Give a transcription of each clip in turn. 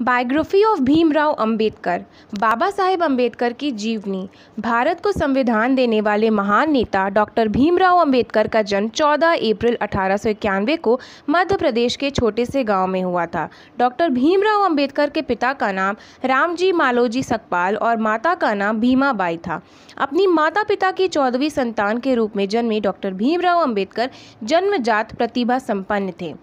Biography of Bhimrao Ambedkar, Baba Saheb Ambedkar की जीवनी, भारत को संविधान देने वाले महान नेता डॉक्टर भीमराव अंबेडकर का जन्म 14 अप्रैल अठारह सौ इक्यानवे को मध्य प्रदेश के छोटे से गाँव में हुआ था। डॉक्टर भीमराव अंबेडकर के पिता का नाम रामजी मालोजी सकपाल और माता का नाम भीमाबाई था। अपनी माता पिता की चौदहवीं संतान के रूप में जन्मे डॉक्टर भीमराव अंबेडकर जन्मजात प्रतिभा संपन्न थे।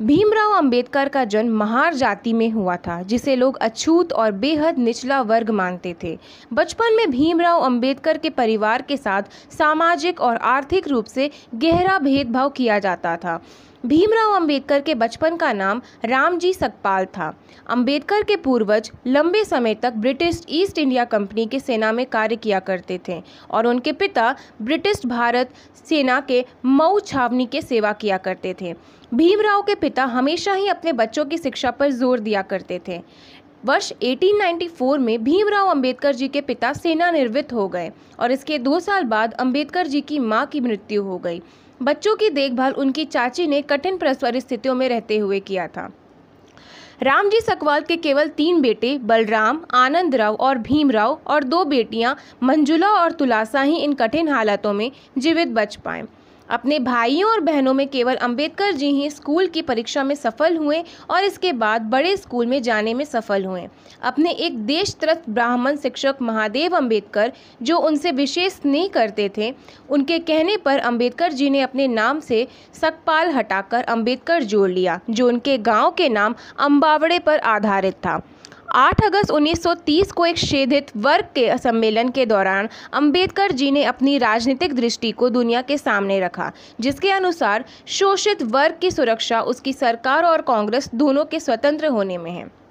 भीमराव अंबेडकर का जन्म महार जाति में हुआ था, जिसे लोग अछूत और बेहद निचला वर्ग मानते थे। बचपन में भीमराव अंबेडकर के परिवार के साथ सामाजिक और आर्थिक रूप से गहरा भेदभाव किया जाता था। भीमराव अंबेडकर के बचपन का नाम रामजी सकपाल था। अंबेडकर के पूर्वज लंबे समय तक ब्रिटिश ईस्ट इंडिया कंपनी के सेना में कार्य किया करते थे और उनके पिता ब्रिटिश भारत सेना के मऊ छावनी के सेवा किया करते थे। भीमराव के पिता हमेशा ही अपने बच्चों की शिक्षा पर ज़ोर दिया करते थे। वर्ष 1894 में भीमराव अंबेडकर जी के पिता सेना निर्वृत्त हो गए और इसके दो साल बाद अंबेडकर जी की माँ की मृत्यु हो गई। बच्चों की देखभाल उनकी चाची ने कठिन परिस्थितियों में रहते हुए किया था। रामजी सकवाल के केवल तीन बेटे बलराम, आनंद राव और भीमराव और दो बेटियाँ मंजुला और तुलासा ही इन कठिन हालातों में जीवित बच पाए। अपने भाइयों और बहनों में केवल अंबेडकर जी ही स्कूल की परीक्षा में सफल हुए और इसके बाद बड़े स्कूल में जाने में सफल हुए। अपने एक देशत्रस्त ब्राह्मण शिक्षक महादेव अंबेडकर, जो उनसे विशेष स्नेह करते थे, उनके कहने पर अंबेडकर जी ने अपने नाम से सकपाल हटाकर अंबेडकर जोड़ लिया, जो उनके गाँव के नाम अम्बावड़े पर आधारित था। 8 अगस्त 1930 को एक शेधित वर्ग के सम्मेलन के दौरान अंबेडकर जी ने अपनी राजनीतिक दृष्टि को दुनिया के सामने रखा, जिसके अनुसार शोषित वर्ग की सुरक्षा उसकी सरकार और कांग्रेस दोनों के स्वतंत्र होने में है।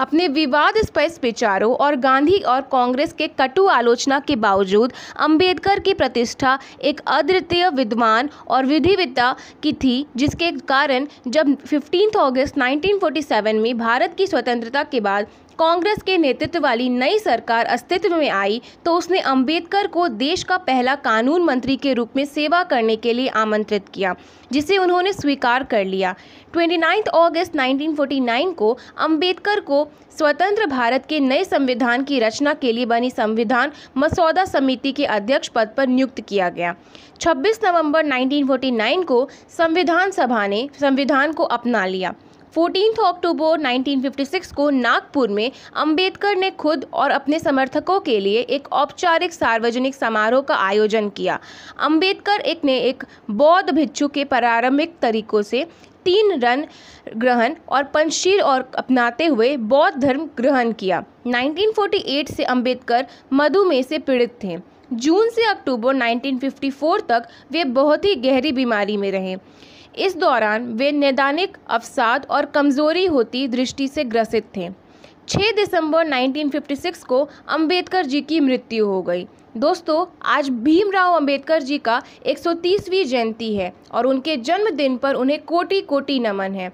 अपने विवाद स्पष्ट विचारों और गांधी और कांग्रेस के कटु आलोचना के बावजूद अंबेडकर की प्रतिष्ठा एक अद्वितीय विद्वान और विधिविता की थी, जिसके कारण जब 15 अगस्त 1947 में भारत की स्वतंत्रता के बाद कांग्रेस के नेतृत्व वाली नई सरकार अस्तित्व में आई तो उसने अंबेडकर को देश का पहला कानून मंत्री के रूप में सेवा करने के लिए आमंत्रित किया, जिसे उन्होंने स्वीकार कर लिया। 29 अगस्त 1949 को अंबेडकर को स्वतंत्र भारत के नए संविधान की रचना के लिए बनी संविधान मसौदा समिति के अध्यक्ष पद पर नियुक्त किया गया। 26 नवंबर 1949 को संविधान सभा ने संविधान को अपना लिया। फोर्टीन अक्टूबर 1956 को नागपुर में अंबेडकर ने खुद और अपने समर्थकों के लिए एक औपचारिक सार्वजनिक समारोह का आयोजन किया। अंबेडकर एक ने एक बौद्ध भिक्षु के प्रारंभिक तरीकों से तीन रन ग्रहण और पंचशील और अपनाते हुए बौद्ध धर्म ग्रहण किया। 1948 से अंबेडकर मधुमेह से पीड़ित थे। जून से अक्टूबर 1954 तक वे बहुत ही गहरी बीमारी में रहे। इस दौरान वे नैदानिक अवसाद और कमज़ोरी होती दृष्टि से ग्रसित थे। 6 दिसंबर 1956 को अंबेडकर जी की मृत्यु हो गई। दोस्तों, आज भीमराव अंबेडकर जी का 130वीं जयंती है और उनके जन्मदिन पर उन्हें कोटि कोटि नमन है।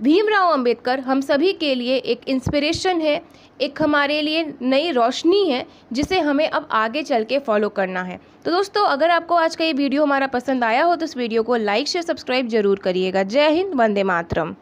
भीमराव अंबेडकर हम सभी के लिए एक इंस्पिरेशन है, एक हमारे लिए नई रोशनी है, जिसे हमें अब आगे चल के फॉलो करना है। तो दोस्तों, अगर आपको आज का ये वीडियो हमारा पसंद आया हो तो इस वीडियो को लाइक शेयर सब्सक्राइब ज़रूर करिएगा। जय हिंद, वंदे मातरम।